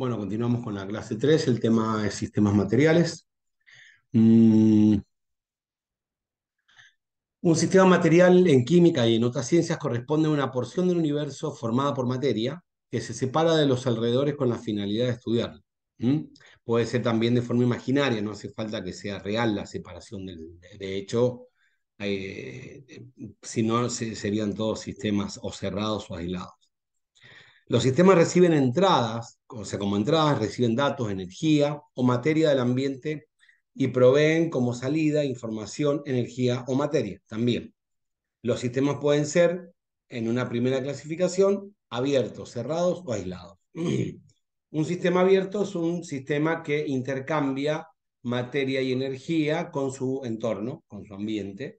Bueno, continuamos con la clase 3, el tema de sistemas materiales. Mm, un sistema material en química y en otras ciencias corresponde a una porción del universo formada por materia que se separa de los alrededores con la finalidad de estudiarlo. Puede ser también de forma imaginaria, no hace falta que sea real la separación. Del, de hecho, eh, si no, serían todos sistemas o cerrados o aislados. Los sistemas reciben entradas, o sea, como entradas reciben datos, energía o materia del ambiente y proveen como salida información, energía o materia también. Los sistemas pueden ser, en una primera clasificación, abiertos, cerrados o aislados. Un sistema abierto es un sistema que intercambia materia y energía con su entorno, con su ambiente.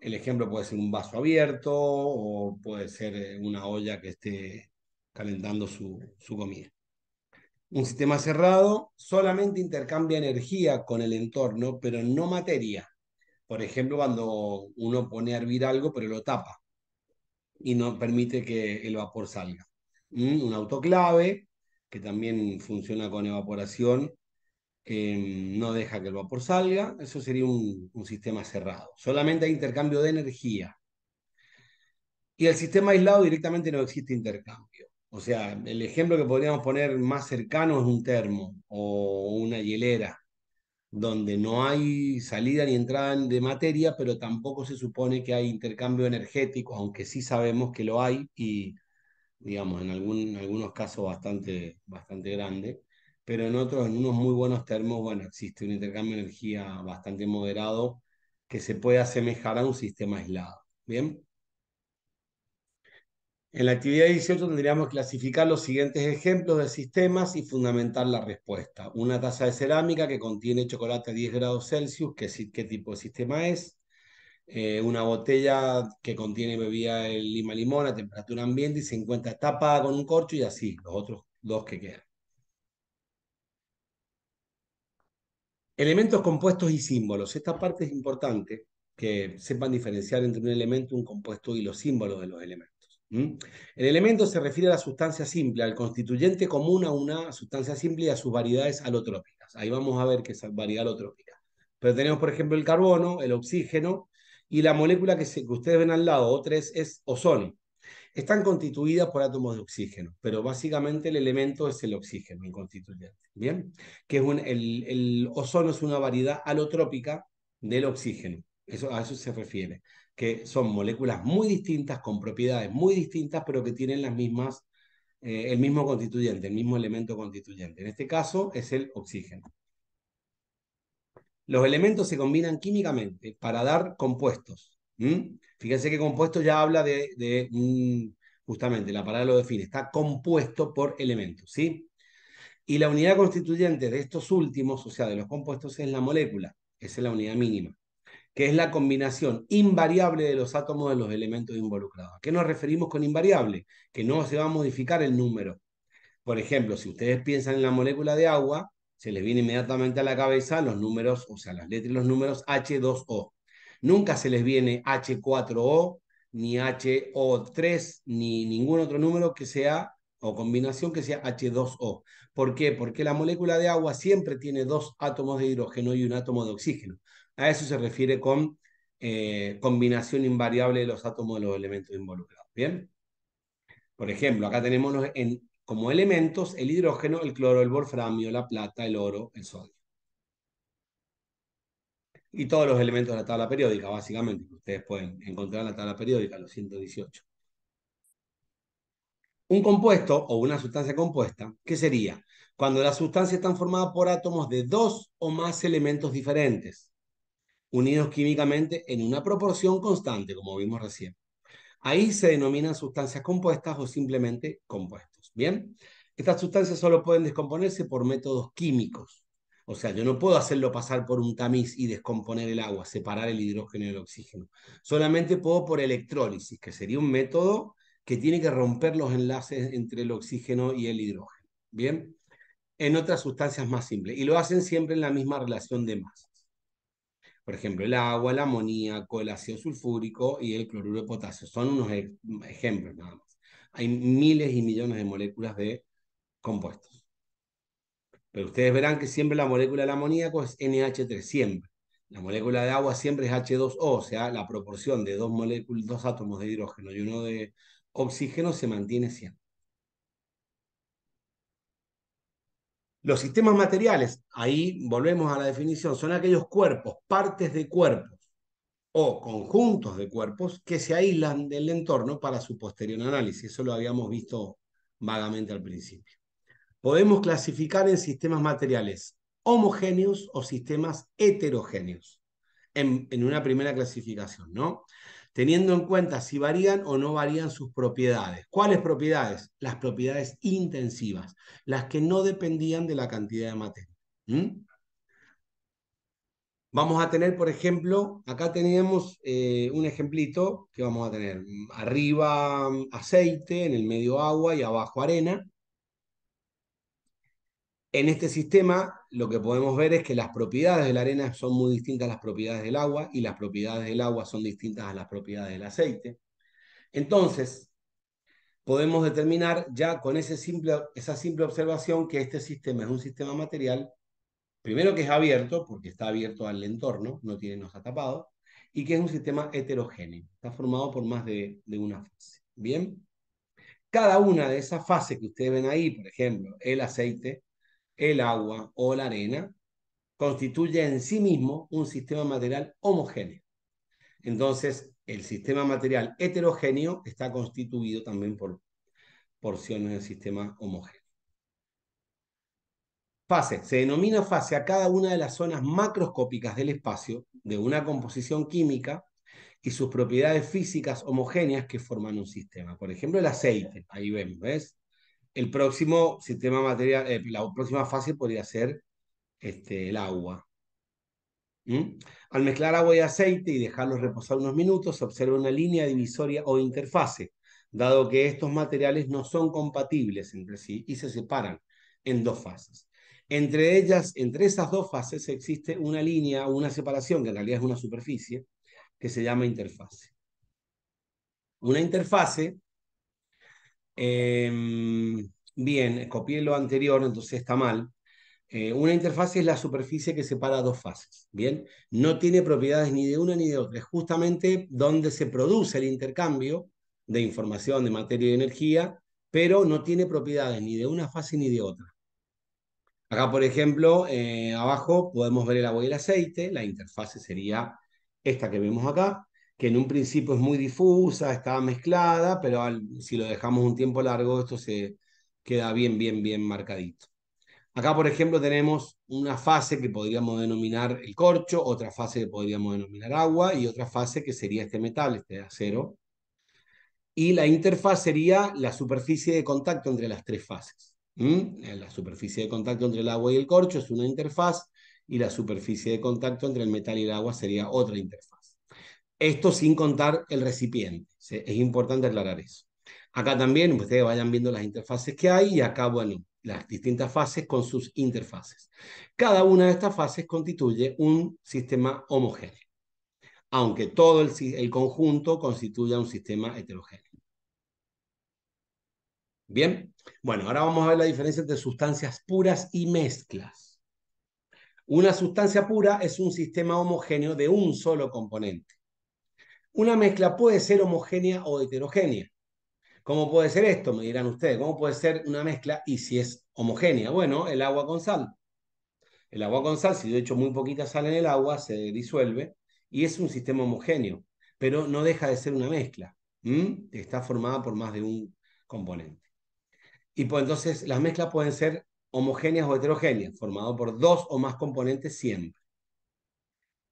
El ejemplo puede ser un vaso abierto o puede ser eh, una olla que esté calentando su, su comida. Un sistema cerrado solamente intercambia energía con el entorno, pero no materia. Por ejemplo, cuando uno pone a hervir algo, pero lo tapa y no permite que el vapor salga. Mm, un autoclave, que también funciona con evaporación, em, no deja que el vapor salga. Eso sería un sistema cerrado. Solamente hay intercambio de energía. Y el sistema aislado directamente no existe intercambio. O sea, el ejemplo que podríamos poner más cercano es un termo o una hielera, donde no hay salida ni entrada de materia, pero tampoco se supone que hay intercambio energético, aunque sí sabemos que lo hay y, digamos, en, algunos casos bastante, bastante grande, pero en otros, en unos muy buenos termos, bueno, existe un intercambio de energía bastante moderado que se puede asemejar a un sistema aislado. ¿Bien? En la actividad 18 tendríamos que clasificar los siguientes ejemplos de sistemas y fundamentar la respuesta. Una taza de cerámica que contiene chocolate a 10 grados Celsius, ¿qué, qué tipo de sistema es? Eh, una botella que contiene bebida de lima limón a temperatura ambiente y se encuentra tapada con un corcho y así, los otros dos que quedan. Elementos compuestos y símbolos. Esta parte es importante que sepan diferenciar entre un elemento, un compuesto y los símbolos de los elementos. El elemento se refiere a la sustancia simple, al constituyente común a una sustancia simple y a sus variedades alotrópicas. Ahí vamos a ver qué es variedad alotrópica. Pero tenemos, por ejemplo, el carbono, el oxígeno y la molécula que, ustedes ven al lado, otra es, ozono. Están constituidas por átomos de oxígeno, pero básicamente el elemento es el oxígeno, el constituyente. ¿Bien? Que es el, el ozono es una variedad alotrópica del oxígeno. Eso, a eso se refiere que son moléculas muy distintas, con propiedades muy distintas, pero que tienen las mismas, eh, el mismo constituyente, el mismo elemento constituyente. En este caso es el oxígeno. Los elementos se combinan químicamente para dar compuestos. Fíjense que compuesto ya habla de, justamente, la palabra lo define, está compuesto por elementos, ¿sí? Y la unidad constituyente de estos últimos, o sea, de los compuestos, es la molécula, esa es la unidad mínima que es la combinación invariable de los átomos de los elementos involucrados. ¿A qué nos referimos con invariable? Que no se va a modificar el número. Por ejemplo, si ustedes piensan en la molécula de agua, se les viene inmediatamente a la cabeza los números, o sea, las letras y los números H2O. Nunca se les viene H4O, ni HO3, ni ningún otro número que sea, o combinación que sea H2O. ¿Por qué? Porque la molécula de agua siempre tiene dos átomos de hidrógeno y un átomo de oxígeno. A eso se refiere con eh, combinación invariable de los átomos de los elementos involucrados. ¿Bien? Por ejemplo, acá tenemos en, como elementos el hidrógeno, el cloro, el wolframio, la plata, el oro, el sodio. Y todos los elementos de la tabla periódica, básicamente, que ustedes pueden encontrar en la tabla periódica, los 118. Un compuesto o una sustancia compuesta, ¿qué sería? Cuando la sustancia está formada por átomos de dos o más elementos diferentes unidos químicamente en una proporción constante, como vimos recién. Ahí se denominan sustancias compuestas o simplemente compuestos. Bien, estas sustancias solo pueden descomponerse por métodos químicos. O sea, yo no puedo hacerlo pasar por un tamiz y descomponer el agua, separar el hidrógeno y el oxígeno. Solamente puedo por electrólisis, que sería un método que tiene que romper los enlaces entre el oxígeno y el hidrógeno. Bien, en otras sustancias más simples. Y lo hacen siempre en la misma relación de masa. Por ejemplo, el agua, el amoníaco, el ácido sulfúrico y el cloruro de potasio. Son unos ejemplos nada más. Hay miles y millones de moléculas de compuestos. Pero ustedes verán que siempre la molécula del amoníaco es NH3, siempre. La molécula de agua siempre es H2O, o sea, la proporción de dos moléculas, dos átomos de hidrógeno y uno de oxígeno se mantiene siempre. Los sistemas materiales, ahí volvemos a la definición, son aquellos cuerpos, partes de cuerpos o conjuntos de cuerpos que se aíslan del entorno para su posterior análisis. Eso lo habíamos visto vagamente al principio. Podemos clasificar en sistemas materiales homogéneos o sistemas heterogéneos en, en una primera clasificación, ¿no? Teniendo en cuenta si varían o no varían sus propiedades. ¿Cuáles propiedades? Las propiedades intensivas, las que no dependían de la cantidad de materia. Vamos a tener, por ejemplo, acá tenemos eh, un ejemplito que vamos a tener arriba aceite, en el medio agua y abajo arena. En este sistema lo que podemos ver es que las propiedades de la arena son muy distintas a las propiedades del agua y las propiedades del agua son distintas a las propiedades del aceite. Entonces, podemos determinar ya con esa simple observación que este sistema es un sistema material, primero que es abierto, porque está abierto al entorno, no tiene, no tapado, y que es un sistema heterogéneo, está formado por más de, de una fase. Bien, cada una de esas fases que ustedes ven ahí, por ejemplo, el aceite, el agua o la arena, constituye en sí mismo un sistema material homogéneo. Entonces, el sistema material heterogéneo está constituido también por porciones del sistema homogéneo. Fase. Se denomina fase a cada una de las zonas macroscópicas del espacio de una composición química y sus propiedades físicas homogéneas que forman un sistema. Por ejemplo, el aceite. Ahí vemos, ¿ves? El próximo sistema material, eh, la próxima fase podría ser este, el agua. ¿Mm? Al mezclar agua y aceite y dejarlos reposar unos minutos, se observa una línea divisoria o interfase, dado que estos materiales no son compatibles entre sí y se separan en dos fases. Entre ellas, entre esas dos fases existe una línea una separación, que en realidad es una superficie, que se llama interfase. Una interfase Em, bien, copié lo anterior, entonces está mal. Eh, una interfaz es la superficie que separa dos fases, ¿bien? No tiene propiedades ni de una ni de otra, es justamente donde se produce el intercambio de información, de materia y energía, pero no tiene propiedades ni de una fase ni de otra. Acá, por ejemplo, eh, abajo podemos ver el agua y el aceite, la interfase sería esta que vemos acá, que en un principio es muy difusa, está mezclada, pero si lo dejamos un tiempo largo, esto se queda bien, bien, bien marcadito. Acá, por ejemplo, tenemos una fase que podríamos denominar el corcho, otra fase que podríamos denominar agua y otra fase que sería este metal, este acero. Y la interfaz sería la superficie de contacto entre las tres fases. La superficie de contacto entre el agua y el corcho es una interfaz y la superficie de contacto entre el metal y el agua sería otra interfaz. Esto sin contar el recipiente. Es importante aclarar eso. Acá también ustedes vayan viendo las interfaces que hay y acá, bueno, las distintas fases con sus interfaces. Cada una de estas fases constituye un sistema homogéneo, aunque todo el, el conjunto constituya un sistema heterogéneo. Bien, bueno, ahora vamos a ver la diferencia entre sustancias puras y mezclas. Una sustancia pura es un sistema homogéneo de un solo componente. Una mezcla puede ser homogénea o heterogénea. ¿Cómo puede ser esto? Me dirán ustedes. ¿Cómo puede ser una mezcla y si es homogénea? Bueno, el agua con sal. El agua con sal, si yo echo muy poquita sal en el agua, se disuelve y es un sistema homogéneo, pero no deja de ser una mezcla. Está formada por más de un componente. Y pues entonces las mezclas pueden ser homogéneas o heterogéneas, formado por dos o más componentes siempre.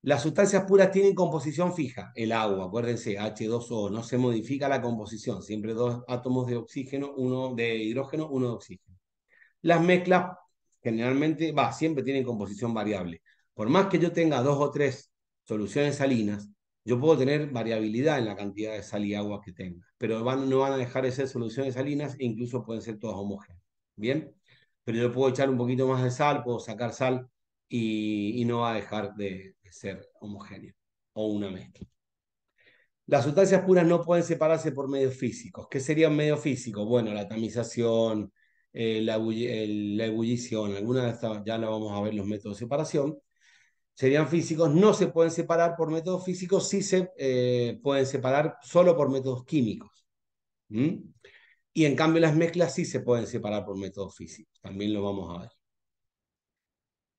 Las sustancias puras tienen composición fija, el agua, acuérdense, H2O, no se modifica la composición, siempre dos átomos de oxígeno, uno de hidrógeno, uno de oxígeno. Las mezclas generalmente, va, siempre tienen composición variable. Por más que yo tenga dos o tres soluciones salinas, yo puedo tener variabilidad en la cantidad de sal y agua que tenga, pero no van a dejar de ser soluciones salinas e incluso pueden ser todas homogéneas. ¿Bien? Pero yo puedo echar un poquito más de sal, puedo sacar sal y no va a dejar de, ser homogéneo o una mezcla. Las sustancias puras no pueden separarse por medios físicos. ¿Qué sería un medio físico? Bueno, la tamización, eh, la, ebullición, alguna de estas ya la vamos a ver los métodos de separación, serían físicos, no se pueden separar por métodos físicos, sí se eh, pueden separar solo por métodos químicos. Y en cambio las mezclas sí se pueden separar por métodos físicos, también lo vamos a ver.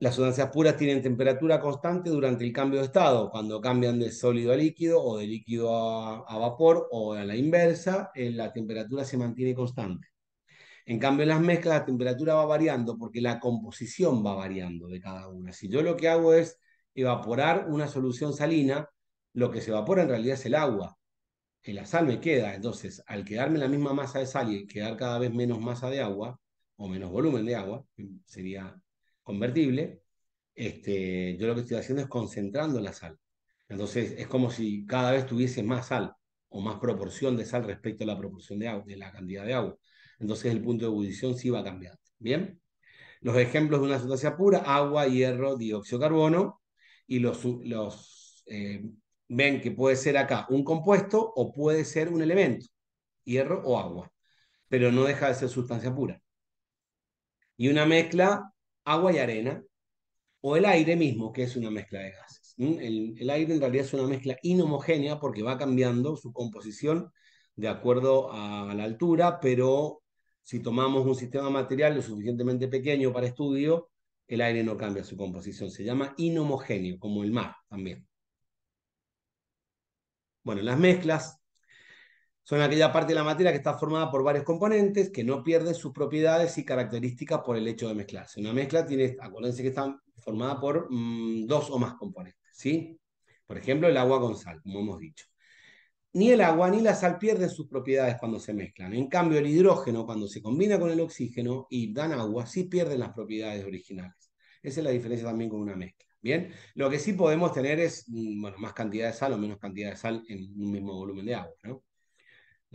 Las sustancias puras tienen temperatura constante durante el cambio de estado, cuando cambian de sólido a líquido o de líquido a, vapor o a la inversa, eh, la temperatura se mantiene constante. En cambio, en las mezclas la temperatura va variando porque la composición va variando de cada una. Si yo lo que hago es evaporar una solución salina, lo que se evapora en realidad es el agua. La sal me queda. Entonces, al quedarme la misma masa de sal y quedar cada vez menos masa de agua, o menos volumen de agua, sería convertible, este, yo lo que estoy haciendo es concentrando la sal. Entonces, es como si cada vez tuviese más sal o más proporción de sal respecto a la proporción de agua, de la cantidad de agua. Entonces, el punto de ebullición sí va cambiando. ¿Bien? Los ejemplos de una sustancia pura, agua, hierro, dióxido de carbono, y los, eh, ven que puede ser acá un compuesto o puede ser un elemento, hierro o agua, pero no deja de ser sustancia pura. Y una mezcla, agua y arena, o el aire mismo, que es una mezcla de gases. El, aire en realidad es una mezcla inhomogénea porque va cambiando su composición de acuerdo a la altura, pero si tomamos un sistema material lo suficientemente pequeño para estudio, el aire no cambia su composición. Se llama inhomogéneo, como el mar también. Bueno, las mezclas son aquella parte de la materia que está formada por varios componentes que no pierden sus propiedades y características por el hecho de mezclarse. Una mezcla tiene, acuérdense que está formada por mm, dos o más componentes, ¿sí? Por ejemplo, el agua con sal, como hemos dicho. Ni el agua ni la sal pierden sus propiedades cuando se mezclan. En cambio, el hidrógeno, cuando se combina con el oxígeno y dan agua, sí pierden las propiedades originales. Esa es la diferencia también con una mezcla. Bien, lo que sí podemos tener es mm, bueno, más cantidad de sal o menos cantidad de sal en un mismo volumen de agua.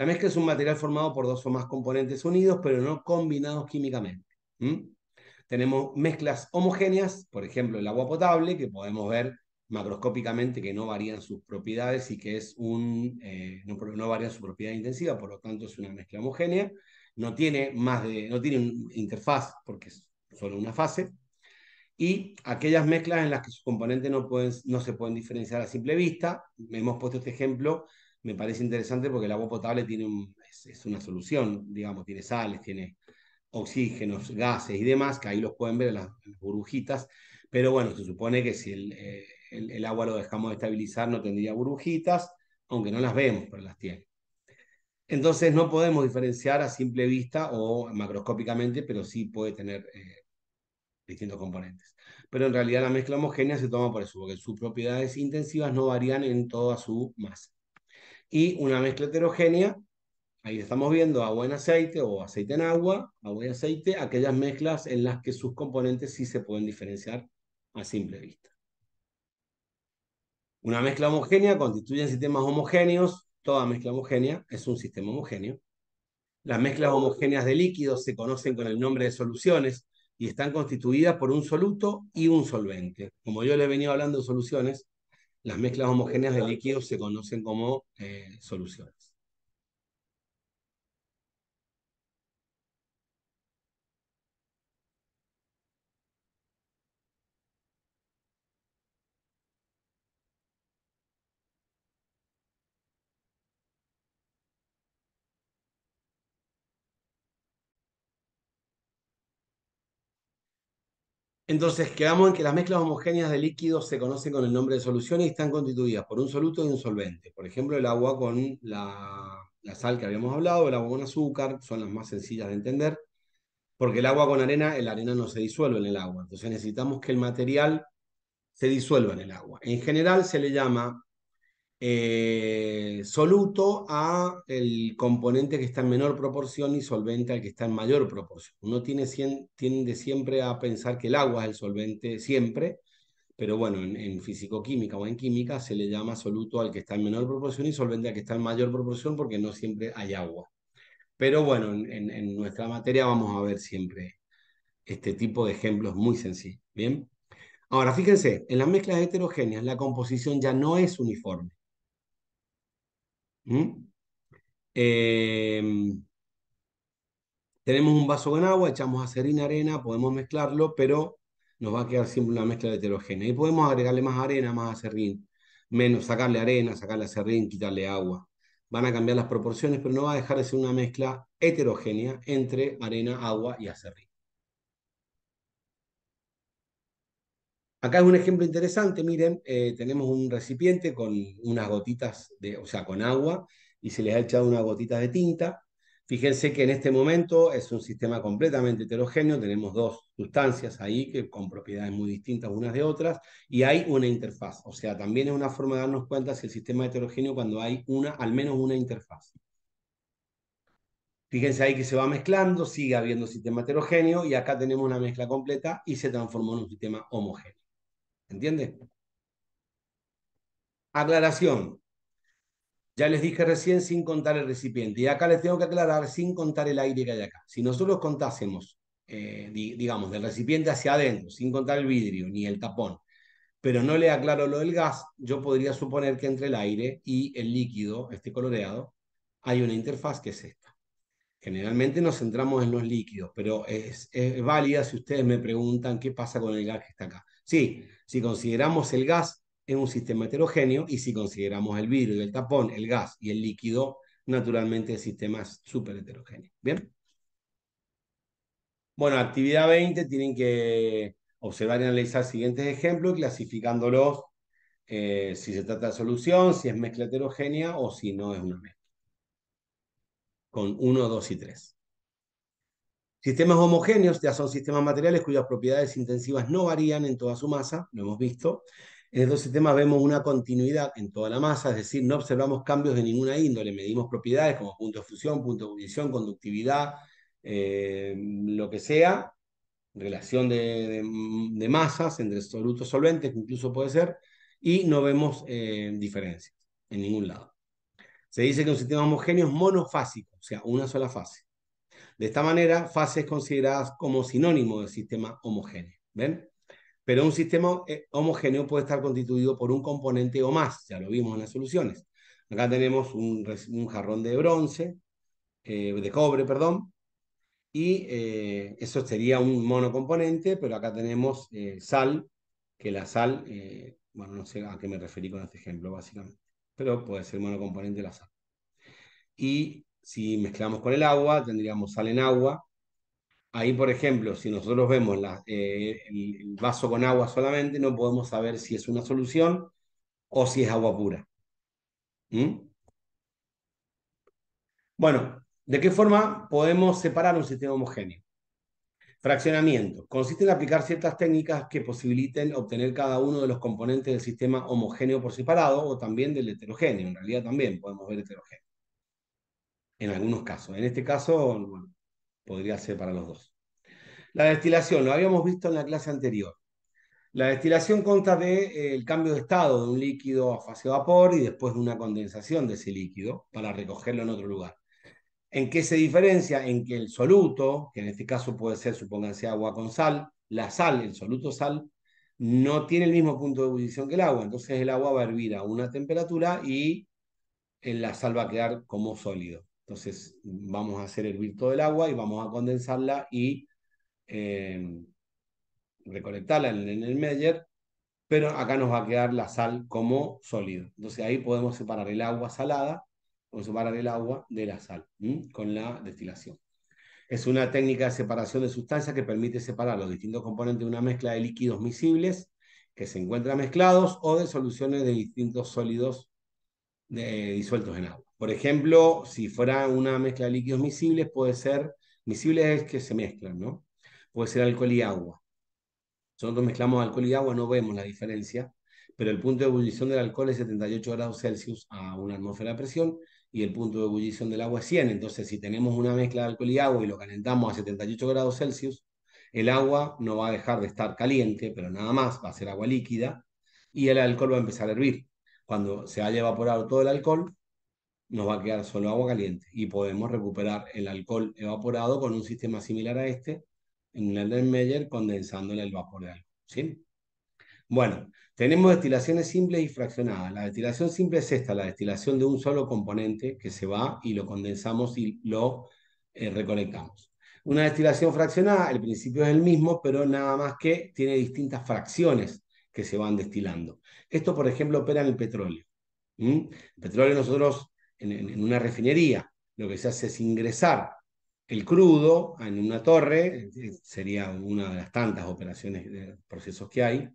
La mezcla es un material formado por dos o más componentes unidos, pero no combinados químicamente. Tenemos mezclas homogéneas, por ejemplo, el agua potable, que podemos ver macroscópicamente que no varían sus propiedades y que es un, eh, no, no varía su propiedad intensiva, por lo tanto es una mezcla homogénea, no tiene más de, no tiene interfaz porque es solo una fase, y aquellas mezclas en las que sus componentes no, pueden, no se pueden diferenciar a simple vista, hemos puesto este ejemplo, me parece interesante porque el agua potable tiene es, una solución, digamos, tiene sales, tiene oxígenos, gases y demás, que ahí los pueden ver en las, burbujitas, pero bueno, se supone que si el, eh, el, agua lo dejamos de estabilizar, no tendría burbujitas, aunque no las vemos, pero las tiene. Entonces no podemos diferenciar a simple vista o macroscópicamente, pero sí puede tener eh, distintos componentes. Pero en realidad la mezcla homogénea se toma por eso, porque sus propiedades intensivas no varían en toda su masa. Y una mezcla heterogénea, ahí estamos viendo agua en aceite o aceite en agua, agua y aceite, aquellas mezclas en las que sus componentes sí se pueden diferenciar a simple vista. Una mezcla homogénea constituye sistemas homogéneos. Toda mezcla homogénea es un sistema homogéneo. Las mezclas homogéneas de líquidos se conocen con el nombre de soluciones y están constituidas por un soluto y un solvente. Como yo le he venido hablando de soluciones, las mezclas homogéneas de líquidos se conocen como eh, soluciones. Entonces, quedamos en que las mezclas homogéneas de líquidos se conocen con el nombre de soluciones y están constituidas por un soluto y un solvente. Por ejemplo, el agua con la, sal que habíamos hablado, el agua con azúcar, son las más sencillas de entender, porque el agua con arena, el arena no se disuelve en el agua. Entonces necesitamos que el material se disuelva en el agua. En general se le llama eh, soluto a el componente que está en menor proporción y solvente al que está en mayor proporción. Uno tiene, tiende siempre a pensar que el agua es el solvente siempre, pero bueno, en, fisicoquímica o en química se le llama soluto al que está en menor proporción y solvente al que está en mayor proporción porque no siempre hay agua. Pero bueno, en, en nuestra materia vamos a ver siempre este tipo de ejemplos muy sencillos. Bien. Ahora, fíjense, en las mezclas heterogéneas la composición ya no es uniforme. ¿Mm? Em, tenemos un vaso con agua, echamos acerrín, arena, podemos mezclarlo, pero nos va a quedar siempre una mezcla heterogénea. Y podemos agregarle más arena, más acerrín, menos, sacarle arena, sacarle acerrín, quitarle agua. Van a cambiar las proporciones, pero no va a dejar de ser una mezcla heterogénea entre arena, agua y acerrín. Acá es un ejemplo interesante, miren, eh, tenemos un recipiente con unas gotitas, de, o sea, con agua, y se les ha echado unas gotitas de tinta. Fíjense que en este momento es un sistema completamente heterogéneo, tenemos dos sustancias ahí que con propiedades muy distintas unas de otras, y hay una interfaz. O sea, también es una forma de darnos cuenta si el sistema es heterogéneo cuando hay una, al menos una interfaz. Fíjense ahí que se va mezclando, sigue habiendo sistema heterogéneo, y acá tenemos una mezcla completa y se transformó en un sistema homogéneo. ¿Entiende? Aclaración. Ya les dije recién sin contar el recipiente. Y acá les tengo que aclarar sin contar el aire que hay acá. Si nosotros contásemos, eh, digamos, del recipiente hacia adentro, sin contar el vidrio ni el tapón, pero no le aclaro lo del gas, yo podría suponer que entre el aire y el líquido, este coloreado, hay una interfaz que es esta. Generalmente nos centramos en los líquidos, pero es, es válida si ustedes me preguntan qué pasa con el gas que está acá. Sí, si consideramos el gas en un sistema heterogéneo y si consideramos el y el tapón, el gas y el líquido, naturalmente el sistema es súper heterogéneo. ¿Bien? Bueno, actividad 20 tienen que observar y analizar siguientes ejemplos, clasificándolos eh, si se trata de solución, si es mezcla heterogénea o si no es una mezcla. Con 1, 2 y 3. Sistemas homogéneos ya son sistemas materiales cuyas propiedades intensivas no varían en toda su masa, lo hemos visto. En estos sistemas vemos una continuidad en toda la masa, es decir, no observamos cambios de ninguna índole, medimos propiedades como punto de fusión, punto de ebullición, conductividad, eh, lo que sea, relación de, masas entre solutos solventes, incluso puede ser, y no vemos eh, diferencias en ningún lado. Se dice que un sistema homogéneo es monofásico, o sea, una sola fase. De esta manera, fases consideradas como sinónimo de sistema homogéneo. ¿Ven? Pero un sistema eh, homogéneo puede estar constituido por un componente o más, ya lo vimos en las soluciones. Acá tenemos un, jarrón de bronce, eh, de cobre, perdón, y eh, eso sería un monocomponente, pero acá tenemos sal, que la sal, bueno, no sé a qué me referí con este ejemplo, básicamente, pero puede ser monocomponente la sal. Y si mezclamos con el agua, tendríamos sal en agua. Ahí, por ejemplo, si nosotros vemos eh, el vaso con agua solamente, no podemos saber si es una solución o si es agua pura. ¿Mm? Bueno, ¿de qué forma podemos separar un sistema homogéneo? Fraccionamiento. Consiste en aplicar ciertas técnicas que posibiliten obtener cada uno de los componentes del sistema homogéneo por separado o también del heterogéneo. En realidad también podemos ver heterogéneo en algunos casos. En este caso, podría ser para los dos. La destilación, lo habíamos visto en la clase anterior. La destilación consta del de, eh, cambio de estado de un líquido a fase vapor y después de una condensación de ese líquido para recogerlo en otro lugar. ¿En qué se diferencia? En que el soluto, que en este caso puede ser, supónganse, agua con sal, la sal, el soluto sal, no tiene el mismo punto de ebullición que el agua. Entonces el agua va a hervir a una temperatura y la sal va a quedar como sólido. Entonces vamos a hacer hervir todo el agua y vamos a condensarla y eh, recolectarla en, el Meyer, pero acá nos va a quedar la sal como sólido. Entonces ahí podemos separar el agua salada, o separar el agua de la sal con la destilación. Es una técnica de separación de sustancias que permite separar los distintos componentes de una mezcla de líquidos miscibles que se encuentran mezclados o de soluciones de distintos sólidos disueltos en agua. Por ejemplo, si fuera una mezcla de líquidos miscibles, puede ser, miscibles es que se mezclan, ¿no? Puede ser alcohol y agua. Nosotros mezclamos alcohol y agua, no vemos la diferencia, pero el punto de ebullición del alcohol es 78 grados Celsius a una atmósfera de presión y el punto de ebullición del agua es 100. Entonces, si tenemos una mezcla de alcohol y agua y lo calentamos a 78 grados Celsius, el agua no va a dejar de estar caliente, pero nada más, va a ser agua líquida y el alcohol va a empezar a hervir. Cuando se haya evaporado todo el alcohol, nos va a quedar solo agua caliente y podemos recuperar el alcohol evaporado con un sistema similar a este, en el Meyer condensándole el vapor de alcohol. ¿sí? Bueno, tenemos destilaciones simples y fraccionadas. La destilación simple es esta, la destilación de un solo componente que se va y lo condensamos y lo eh, recolectamos. Una destilación fraccionada, el principio es el mismo, pero nada más que tiene distintas fracciones que se van destilando. Esto, por ejemplo, opera en el petróleo. El petróleo nosotros, en, una refinería, lo que se hace es ingresar el crudo en una torre, eh, sería una de las tantas operaciones, de procesos que hay,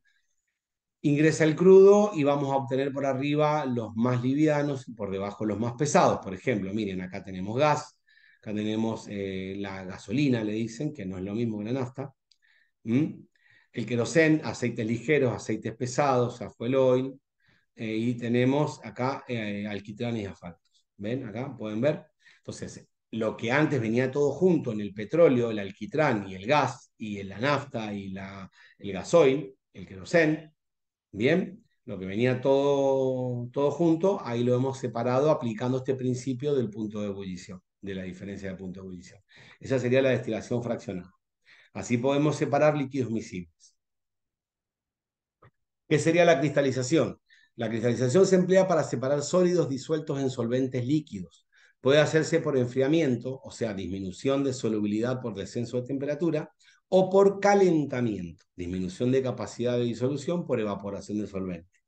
ingresa el crudo y vamos a obtener por arriba los más livianos y por debajo los más pesados. Por ejemplo, miren, acá tenemos gas, acá tenemos eh, la gasolina, le dicen, que no es lo mismo que la nafta. El querosén, aceites ligeros, aceites pesados, fuel oil. Eh, y tenemos acá alquitrán y asfaltos. ¿Ven? Acá pueden ver. Entonces, lo que antes venía todo junto en el petróleo, el alquitrán y el gas, y la nafta y la, el gasoil, el querosén, Bien, lo que venía todo, todo junto, ahí lo hemos separado aplicando este principio del punto de ebullición, de la diferencia de punto de ebullición. Esa sería la destilación fraccionada. Así podemos separar líquidos miscibles. ¿Qué sería la cristalización? La cristalización se emplea para separar sólidos disueltos en solventes líquidos. Puede hacerse por enfriamiento, o sea, disminución de solubilidad por descenso de temperatura, o por calentamiento, disminución de capacidad de disolución por evaporación de solvente.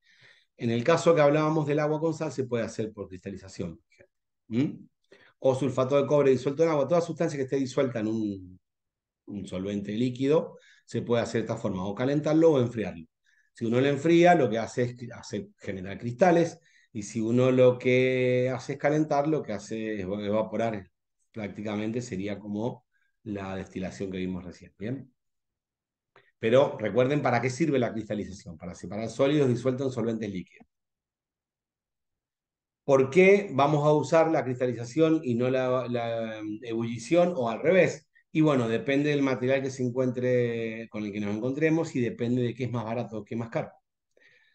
En el caso que hablábamos del agua con sal, se puede hacer por cristalización, o sulfato de cobre disuelto en agua. Toda sustancia que esté disuelta en un, solvente líquido se puede hacer de esta forma, o calentarlo o enfriarlo. Si uno lo enfría, lo que hace es generar cristales, y si uno lo que hace es calentar, lo que hace es evaporar. Prácticamente sería como la destilación que vimos recién. ¿Bien? Pero recuerden para qué sirve la cristalización, para separar sólidos disueltos en solventes líquidos. ¿Por qué vamos a usar la cristalización y no la, mm, ebullición o al revés? Y bueno, depende del material que se encuentre, con el que nos encontremos y depende de qué es más barato o qué es más caro.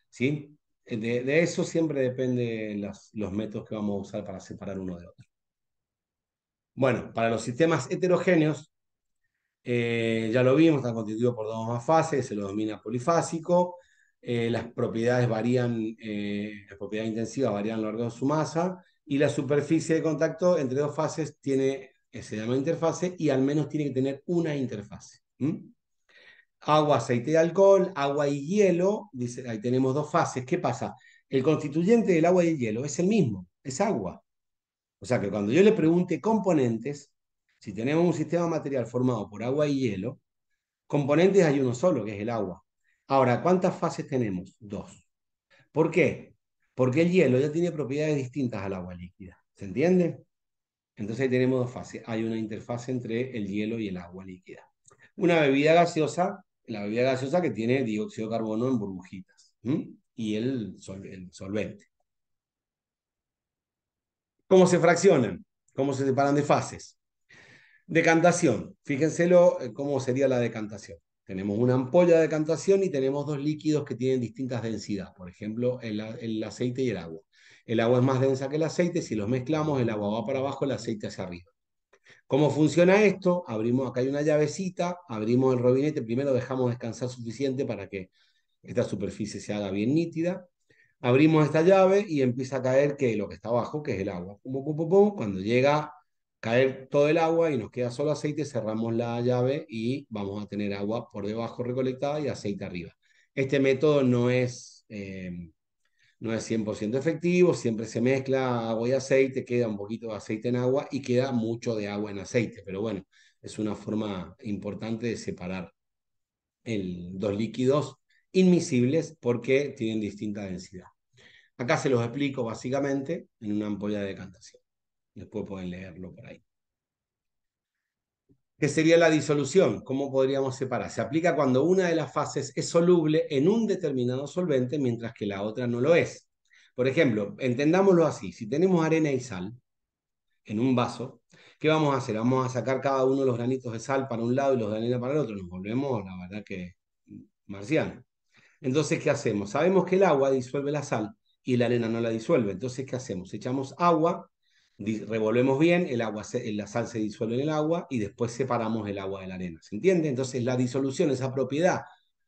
¿Sí? De, eso siempre depende los, métodos que vamos a usar para separar uno de otro. Bueno, para los sistemas heterogéneos, eh, ya lo vimos, están constituidos por dos más fases, se lo domina polifásico, eh, las propiedades varían, eh, la propiedad intensiva varían a lo largo de su masa, y la superficie de contacto entre dos fases tiene, se llama interfase, y al menos tiene que tener una interfase. Agua, aceite y alcohol, agua y hielo, dice, ahí tenemos dos fases. ¿Qué pasa? El constituyente del agua y el hielo es el mismo, es agua. O sea que cuando yo le pregunte componentes, si tenemos un sistema material formado por agua y hielo, componentes hay uno solo, que es el agua. Ahora, ¿cuántas fases tenemos? Dos. ¿Por qué? Porque el hielo ya tiene propiedades distintas al agua líquida. ¿Se entiende? Entonces ahí tenemos dos fases. Hay una interfase entre el hielo y el agua líquida. Una bebida gaseosa, la bebida gaseosa que tiene dióxido de carbono en burbujitas y el solvente. ¿Cómo se fraccionan? ¿Cómo se separan de fases? Decantación. Fíjenselo eh, cómo sería la decantación. Tenemos una ampolla de decantación y tenemos dos líquidos que tienen distintas densidades, por ejemplo, el, aceite y el agua. El agua es más densa que el aceite, si los mezclamos, el agua va para abajo, el aceite hacia arriba. ¿Cómo funciona esto? Abrimos, acá hay una llavecita, abrimos el robinete, primero dejamos descansar suficiente para que esta superficie se haga bien nítida, abrimos esta llave y empieza a caer que lo que está abajo, que es el agua. Cuando llega a caer todo el agua y nos queda solo aceite, cerramos la llave y vamos a tener agua por debajo recolectada y aceite arriba. Este método no es, eh, no es 100% efectivo, siempre se mezcla agua y aceite, queda un poquito de aceite en agua y queda mucho de agua en aceite, pero bueno, es una forma importante de separar el, dos líquidos inmisibles porque tienen distinta densidad. Acá se los explico básicamente en una ampolla de decantación. Después pueden leerlo por ahí. ¿Qué sería la disolución? ¿Cómo podríamos separar? Se aplica cuando una de las fases es soluble en un determinado solvente mientras que la otra no lo es. Por ejemplo, entendámoslo así. Si tenemos arena y sal en un vaso, ¿qué vamos a hacer? Vamos a sacar cada uno de los granitos de sal para un lado y los de arena para el otro. Nos volvemos, la verdad que, marciano. Entonces, ¿qué hacemos? Sabemos que el agua disuelve la sal y la arena no la disuelve. Entonces, ¿qué hacemos? Echamos agua, revolvemos bien, el agua la sal se disuelve en el agua y después separamos el agua de la arena. ¿Se entiende? Entonces, la disolución, esa propiedad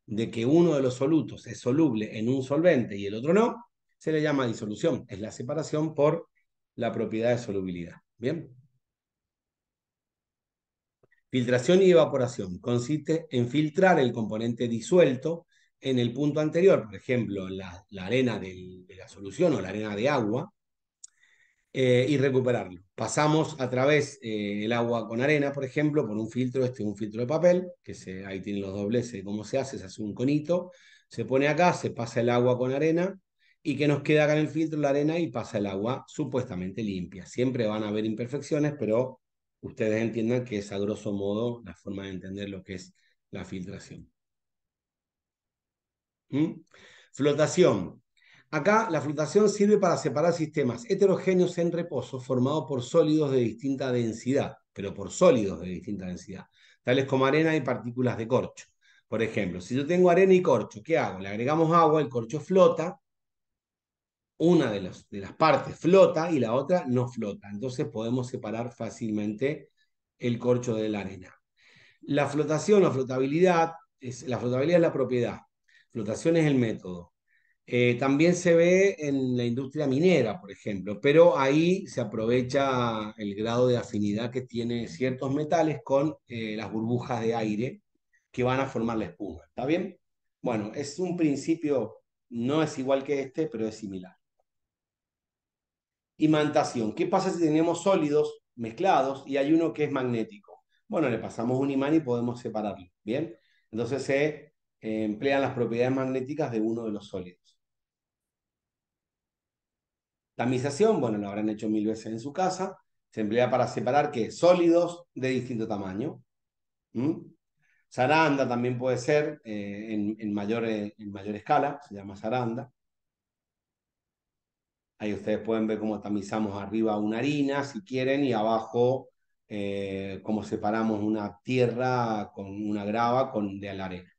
de que uno de los solutos es soluble en un solvente y el otro no, se le llama disolución. Es la separación por la propiedad de solubilidad. ¿Bien? Filtración y evaporación consiste en filtrar el componente disuelto en el punto anterior, por ejemplo, la, arena de la solución o la arena de agua, eh, y recuperarlo. Pasamos a través eh, el agua con arena, por ejemplo, por un filtro, este es un filtro de papel, que se, ahí tienen los dobleces cómo se hace, se hace un conito, se pone acá, se pasa el agua con arena, y que nos queda acá en el filtro la arena y pasa el agua supuestamente limpia. Siempre van a haber imperfecciones, pero ustedes entiendan que es a grosso modo la forma de entender lo que es la filtración. ¿Mm? Flotación. Acá la flotación sirve para separar sistemas heterogéneos en reposo formados por sólidos de distinta densidad, pero por sólidos de distinta densidad, tales como arena y partículas de corcho. Por ejemplo, si yo tengo arena y corcho, ¿qué hago? Le agregamos agua, el corcho flota, una de, de las partes flota y la otra no flota. Entonces podemos separar fácilmente el corcho de la arena. La flotación o flotabilidad, la flotabilidad es la propiedad, flotación es el método. Eh, también se ve en la industria minera, por ejemplo, pero ahí se aprovecha el grado de afinidad que tiene ciertos metales con eh, las burbujas de aire que van a formar la espuma. ¿Está bien? Bueno, es un principio, no es igual que este, pero es similar. Imantación. ¿Qué pasa si tenemos sólidos mezclados y hay uno que es magnético? Bueno, le pasamos un imán y podemos separarlo. ¿Bien? Entonces se eh, emplean las propiedades magnéticas de uno de los sólidos. Tamización, bueno, lo habrán hecho mil veces en su casa. Se emplea para separar que sólidos de distinto tamaño. Saranda también puede ser eh, en, mayor, en mayor escala, se llama saranda. Ahí ustedes pueden ver cómo tamizamos arriba una harina, si quieren, y abajo eh, cómo separamos una tierra con una grava con de la arena.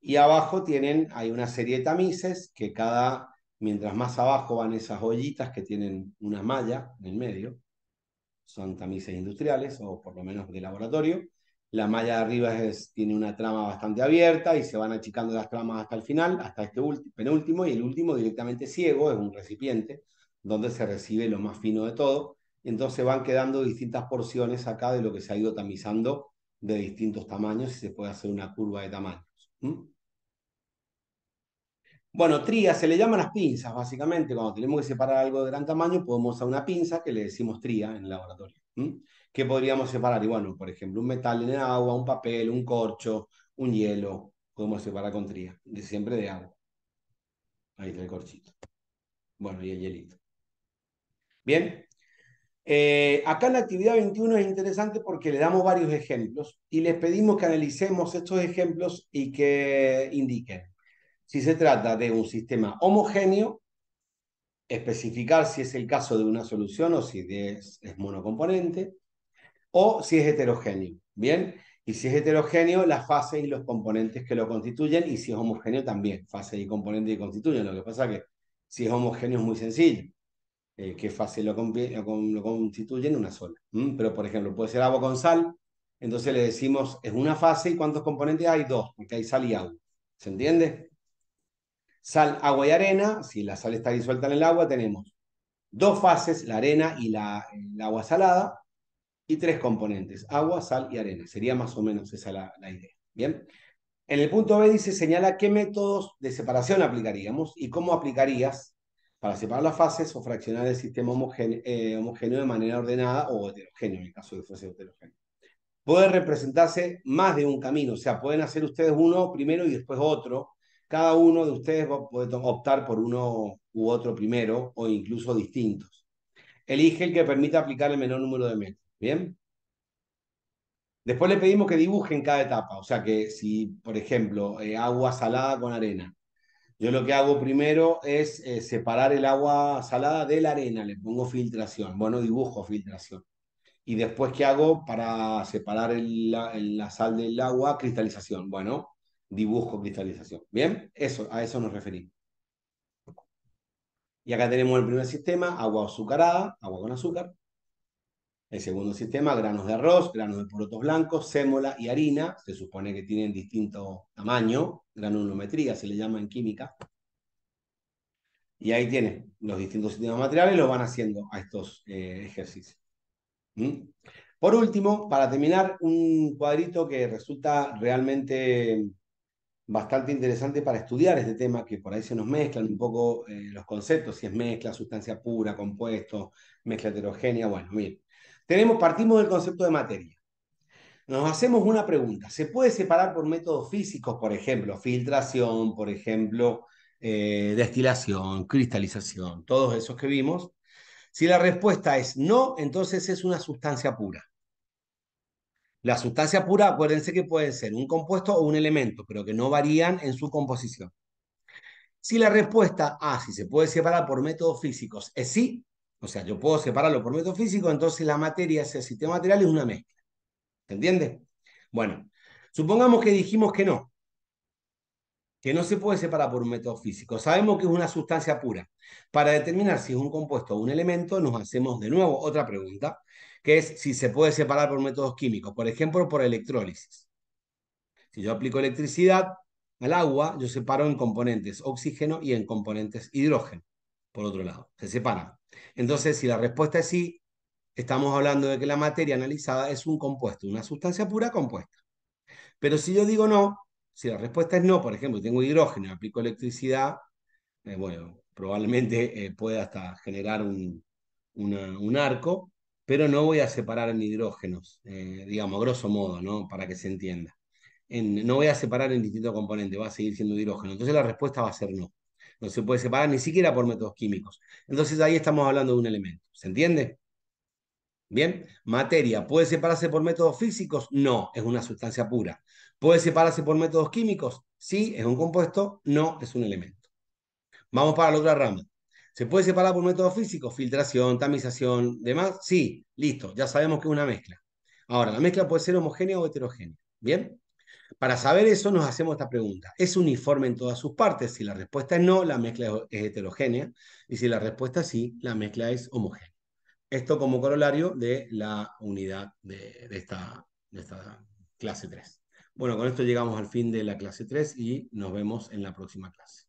Y abajo tienen, hay una serie de tamices que cada, mientras más abajo van esas ollitas que tienen una malla en el medio, son tamices industriales o por lo menos de laboratorio, la malla de arriba es, tiene una trama bastante abierta y se van achicando las tramas hasta el final, hasta este penúltimo, y el último directamente ciego, es un recipiente donde se recibe lo más fino de todo. Entonces van quedando distintas porciones acá de lo que se ha ido tamizando de distintos tamaños y se puede hacer una curva de tamaños. Bueno, tría se le llaman las pinzas, básicamente. Cuando tenemos que separar algo de gran tamaño, podemos usar una pinza que le decimos tría en el laboratorio. ¿Qué podríamos separar? Y bueno, por ejemplo, un metal en el agua, un papel, un corcho, un hielo, podemos separar con tría, de siempre de agua. Ahí está el corchito. Bueno, y el hielito. Bien. Eh, acá en la actividad 21 es interesante porque le damos varios ejemplos y les pedimos que analicemos estos ejemplos y que indiquen si se trata de un sistema homogéneo especificar si es el caso de una solución o si es, monocomponente, o si es heterogéneo. Bien, y si es heterogéneo, las fases y los componentes que lo constituyen, y si es homogéneo también, fases y componentes que constituyen. Lo que pasa es que si es homogéneo es muy sencillo. Eh, ¿Qué fase lo, lo, constituyen? Una sola. Pero, por ejemplo, puede ser agua con sal, entonces le decimos, es una fase y ¿cuántos componentes hay? Dos, porque hay sal y agua. ¿Se entiende? Sal, agua y arena, si la sal está disuelta en el agua, tenemos dos fases, la arena y la, el agua salada, y tres componentes, agua, sal y arena. Sería más o menos esa la, idea. Bien. En el punto B dice, señala qué métodos de separación aplicaríamos y cómo aplicarías para separar las fases o fraccionar el sistema homogéneo, eh, homogéneo de manera ordenada o heterogéneo, en el caso de que fuese heterogéneo. Puede representarse más de un camino, o sea, pueden hacer ustedes uno primero y después otro, cada uno de ustedes puede optar por uno u otro primero o incluso distintos. Elige el que permita aplicar el menor número de métodos. ¿Bien? Después le pedimos que dibujen cada etapa. O sea que si, por ejemplo, eh, agua salada con arena. Yo lo que hago primero es eh, separar el agua salada de la arena. Le pongo filtración. Bueno, dibujo filtración. Y después, ¿qué hago para separar la sal del agua? Cristalización. Bueno, dibujo cristalización. ¿Bien? Eso, a eso nos referimos. Y acá tenemos el primer sistema, agua azucarada, agua con azúcar. El segundo sistema, granos de arroz, granos de porotos blancos, sémola y harina. Se supone que tienen distinto tamaño, granulometría se le llama en química. Y ahí tienen los distintos sistemas materiales, lo van haciendo a estos eh, ejercicios. ¿Mm? Por último, para terminar, un cuadrito que resulta realmente bastante interesante para estudiar este tema, que por ahí se nos mezclan un poco eh, los conceptos, si es mezcla, sustancia pura, compuesto, mezcla heterogénea. Bueno, bien. Tenemos, partimos del concepto de materia. Nos hacemos una pregunta. ¿Se puede separar por métodos físicos, por ejemplo, filtración, por ejemplo, eh, destilación, cristalización, todos esos que vimos? Si la respuesta es no, entonces es una sustancia pura. La sustancia pura, acuérdense que puede ser un compuesto o un elemento, pero que no varían en su composición. Si la respuesta A, si se puede separar por métodos físicos, es sí, o sea, yo puedo separarlo por métodos físicos, entonces la materia, ese sistema material es una mezcla. ¿Se entiende? Bueno, supongamos que dijimos que no, que no se puede separar por un método físico. Sabemos que es una sustancia pura. Para determinar si es un compuesto o un elemento, nos hacemos de nuevo otra pregunta que es si se puede separar por métodos químicos, por ejemplo, por electrólisis. Si yo aplico electricidad al agua, yo separo en componentes oxígeno y en componentes hidrógeno, por otro lado, se separan. Entonces, si la respuesta es sí, estamos hablando de que la materia analizada es un compuesto, una sustancia pura compuesta. Pero si yo digo no, si la respuesta es no, por ejemplo, tengo hidrógeno aplico electricidad, eh, bueno, probablemente eh, pueda hasta generar un, un arco, pero no voy a separar en hidrógenos, eh, digamos, grosso modo, ¿no? Para que se entienda. no voy a separar en distintos componentes, va a seguir siendo hidrógeno. Entonces la respuesta va a ser no. No se puede separar ni siquiera por métodos químicos. Entonces ahí estamos hablando de un elemento. ¿Se entiende? Bien, materia, ¿puede separarse por métodos físicos? No, es una sustancia pura. ¿Puede separarse por métodos químicos? Sí, es un compuesto, no, es un elemento. Vamos para la otra rama. ¿Se puede separar por método físico? Filtración, tamización, demás. Sí, listo, ya sabemos que es una mezcla. Ahora, la mezcla puede ser homogénea o heterogénea. ¿Bien? Para saber eso nos hacemos esta pregunta. ¿Es uniforme en todas sus partes? Si la respuesta es no, la mezcla es heterogénea. Y si la respuesta es sí, la mezcla es homogénea. Esto como corolario de la unidad de, esta, de esta clase 3. Bueno, con esto llegamos al fin de la clase 3 y nos vemos en la próxima clase.